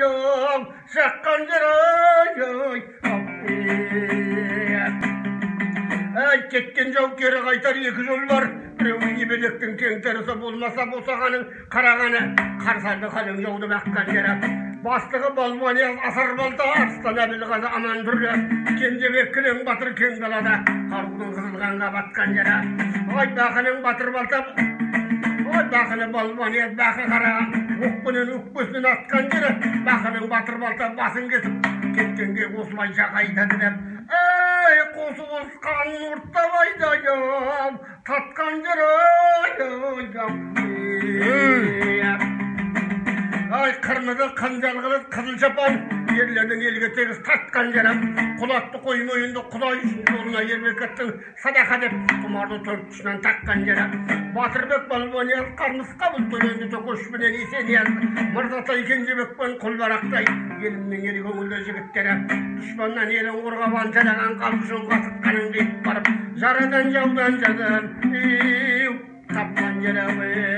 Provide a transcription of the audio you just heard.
жол жаққан жер ай әй кеткен жау кері қайтар екі жол бар біреуі ебелектің тең терісі болмаса босағаның қарағаны қарсарды қалың жауды баққан жері бастығы балмания асар балта арыстан әбілғазы аман кенжебек кілең батыр кең далада қарудың қызылғанға батқан жері ай бақының батыр балта ой бақыны балмания бақы қараған оқпенен өкпесінен атқан жері бақының батыр балта басын кетіп кеткенге осылайша қайтады деп ей қосып осқан ұрттабайдайым татқан жері ай қырмызы қанжал қылып қызыл шапан ерлердің елге тегіс тартқан жерім құлатты қой мойынды құдай үшін жолына ермекеттің садақа деп тұмарды төрт тұсынан таққан жері батырбек балбоният қармысқа бұл төленді көшпенен есенияз мырзатай кенжебекпен құлбарақтай елімнің ел көңілді жігіттері дұшпаннан елін қорғап анталаған қамшын қатытқаның деп барып жарадан жаудан жазып тапқан жері